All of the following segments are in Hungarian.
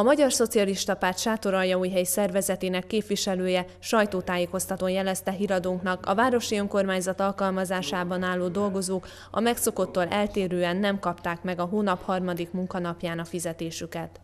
A Magyar Szocialista Párt Sátoraljaújhely szervezetének képviselője sajtótájékoztatón jelezte híradónknak, a városi önkormányzat alkalmazásában álló dolgozók a megszokottól eltérően nem kapták meg a hónap harmadik munkanapján a fizetésüket.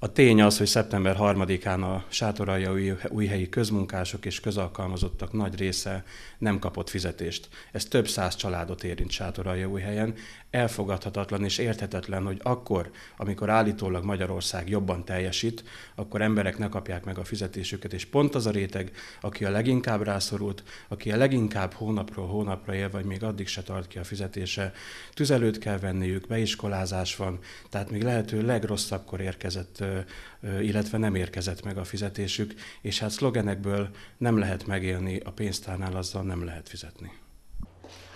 A tény az, hogy szeptember 3-án a sátoralja újhelyi közmunkások és közalkalmazottak nagy része nem kapott fizetést. Ez több száz családot érint sátoralja újhelyen. Elfogadhatatlan és érthetetlen, hogy akkor, amikor állítólag Magyarország jobban teljesít, akkor emberek ne kapják meg a fizetésüket, és pont az a réteg, aki a leginkább rászorult, aki a leginkább hónapról hónapra él, vagy még addig se tart ki a fizetése, tüzelőt kell venniük, beiskolázás van, tehát még lehető legrosszabbkor érkezett illetve nem érkezett meg a fizetésük, és hát szlogenekből nem lehet megélni, a pénztárnál azzal nem lehet fizetni.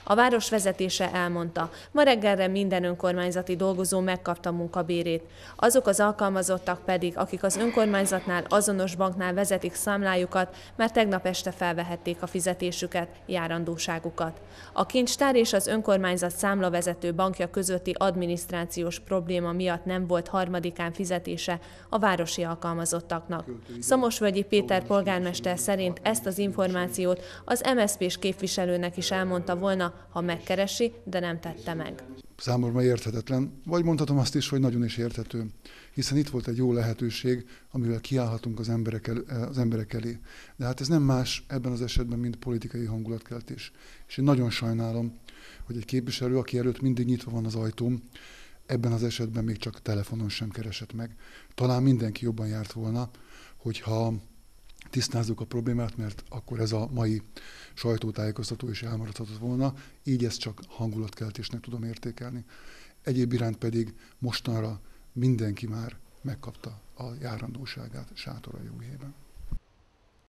A város vezetése elmondta, ma reggelre minden önkormányzati dolgozó megkapta munkabérét. Azok az alkalmazottak pedig, akik az önkormányzatnál azonos banknál vezetik számlájukat, mert tegnap este felvehették a fizetésüket, járandóságukat. A kincstár és az önkormányzat számlavezető bankja közötti adminisztrációs probléma miatt nem volt harmadikán fizetése a városi alkalmazottaknak. Szamosvölgyi Péter polgármester szerint ezt az információt az MSZP-s képviselőnek is elmondta volna, ha megkeresi, de nem tette meg. Számomra érthetetlen, vagy mondhatom azt is, hogy nagyon is érthető, hiszen itt volt egy jó lehetőség, amivel kiállhatunk az emberek, el, az emberek elé. De hát ez nem más ebben az esetben, mint politikai hangulatkeltés. És én nagyon sajnálom, hogy egy képviselő, aki előtt mindig nyitva van az ajtóm, ebben az esetben még csak telefonon sem keresett meg. Talán mindenki jobban járt volna, hogyha tisztázzuk a problémát, mert akkor ez a mai sajtótájékoztató is elmaradhatott volna, így ezt csak hangulatkeltésnek tudom értékelni. Egyéb iránt pedig mostanra mindenki már megkapta a járandóságát sátorai újében.